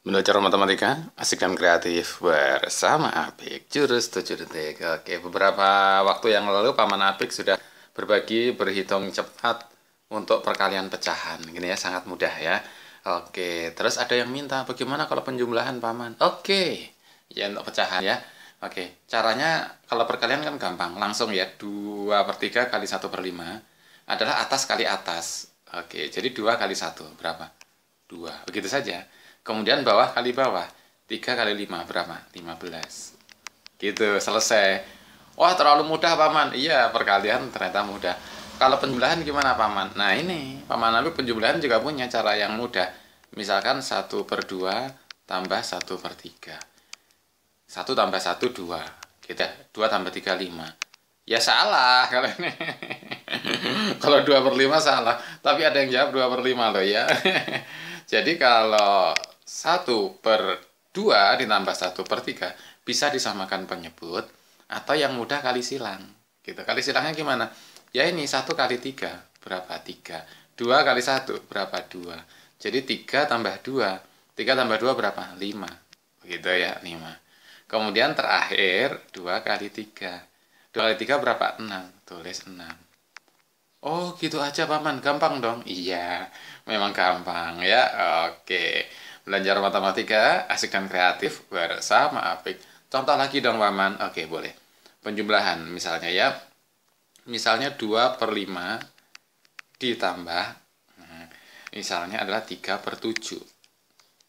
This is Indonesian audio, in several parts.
Belajar matematika, asik dan kreatif bersama Apik, jurus 7 detik. Oke, beberapa waktu yang lalu Paman Apik sudah berbagi berhitung cepat untuk perkalian pecahan. Gini ya, sangat mudah ya. Oke, terus ada yang minta bagaimana kalau penjumlahan Paman? Oke, ya untuk pecahan ya. Oke, caranya kalau perkalian kan gampang, langsung ya. 2 per 3 kali 1 per 5 adalah atas kali atas. Oke, jadi 2 kali 1 berapa? 2, begitu saja. Kemudian bawah kali bawah. 3 kali 5 berapa? 15. Gitu, selesai. Wah, terlalu mudah, Paman. Iya, perkalian ternyata mudah. Kalau penjumlahan gimana, Paman? Nah, ini. Paman lalu penjumlahan juga punya cara yang mudah. Misalkan 1 per 2 tambah 1 per 3. 1 tambah 1, 2. Kita 2 tambah 3, 5. Ya salah kalau ini. kalau 2 per 5 salah. Tapi ada yang jawab 2 per 5 loh ya. Jadi kalau 1 per 2 ditambah 1 per 3 bisa disamakan penyebut atau yang mudah kali silang. Gitu. Kali silangnya gimana? Ya ini 1 kali 3 berapa? 3. 2 kali 1 berapa? 2. Jadi 3 tambah 2. 3 tambah 2 berapa? 5. Begitu ya, 5. Kemudian terakhir 2 kali 3. 2 kali 3 berapa? 6. Tulis 6. Oh gitu aja paman, gampang dong. Iya, memang gampang ya. Oke. Belajar matematika, asik dan kreatif bersama Apik. Contoh lagi dong, Waman. Oke, boleh. Penjumlahan, misalnya ya. Misalnya 2 per 5 ditambah, nah, misalnya adalah 3 per 7.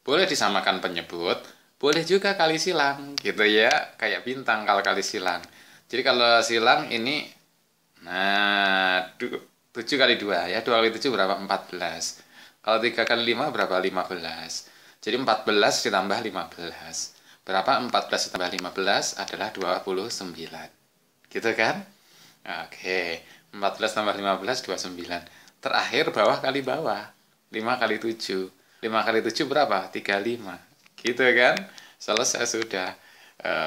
Boleh disamakan penyebut, boleh juga kali silang, gitu ya. Kayak bintang kalau kali silang. Jadi kalau silang ini, nah, 7 kali 2 ya. 2 kali 7 berapa? 14. Kalau 3 kali 5 berapa? 15. Jadi 14 ditambah 15. Berapa 14 ditambah 15 adalah 29. Gitu kan? Oke. 14 tambah 15, 29. Terakhir bawah kali bawah. 5 kali 7. 5 kali 7 berapa? 35. Gitu kan? Selesai sudah.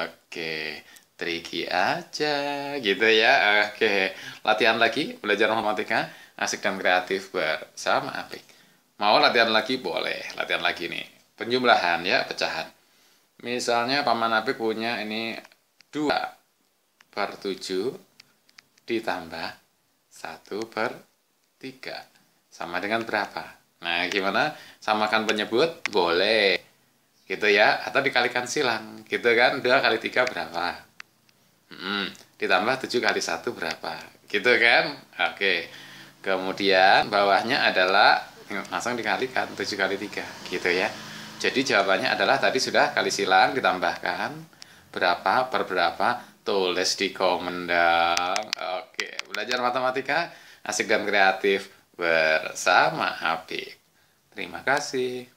Oke. Tricky aja. Gitu ya. Oke. Latihan lagi. Belajar matematika. Asik dan kreatif bersama Apik. Mau latihan lagi? Boleh. Latihan lagi nih penjumlahan ya pecahan. Misalnya paman Nabi punya ini 2 per 7 ditambah 1 per 3 sama dengan berapa? Nah gimana? Samakan penyebut? Boleh. Gitu ya. Atau dikalikan silang. Gitu kan? 2 kali 3 berapa? Hmm, ditambah 7 kali 1 berapa? Gitu kan? Oke. Kemudian bawahnya adalah langsung dikalikan 7 kali 3 gitu ya jadi jawabannya adalah tadi sudah kali silang ditambahkan berapa per berapa tulis di komen dong. Oke, belajar matematika asik dan kreatif bersama Habib. Terima kasih.